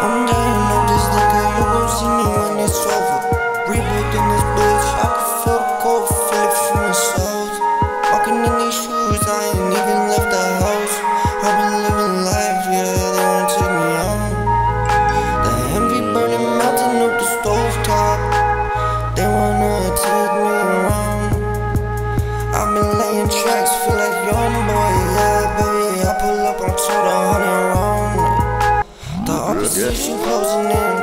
I'm dying of this liquor, you gon' see me when it's over. Rebuilding this bitch, I can feel the cold, feel it from my soles. Walking in these shoes, I ain't even left the house. I've been living life, yeah, they won't take me out. The envy burning, melting up the stove top. They wanna take me around. I've been laying tracks, feel like young boy, yeah, baby, I pull The opposition closing in.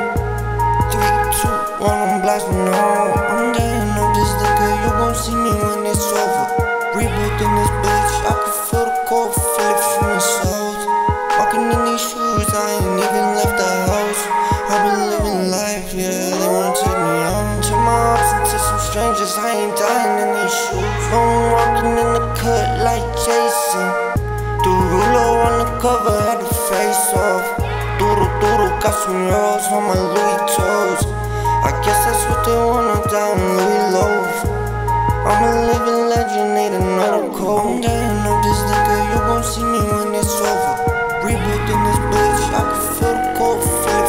Three, two, one, I'm blasting on. I'm getting up this nigga, you gon' see me when it's over. Rebooting this bitch, I can feel the cold, feel it from my soul. Walking in these shoes, I ain't even left the house. I've been living life, yeah, they wanna take me out. Turn my ups into some strangers, I ain't dying in these shoes. One walking in the cut like Jason. Derulo on the cover, got some rolls on my Louis toes. I guess that's what they wanna down Louis Loaf. I'm a living legend, need another code. I'm getting up this nigga, you gon' see me when it's over. Rebooting this bitch, I can feel the cold, feel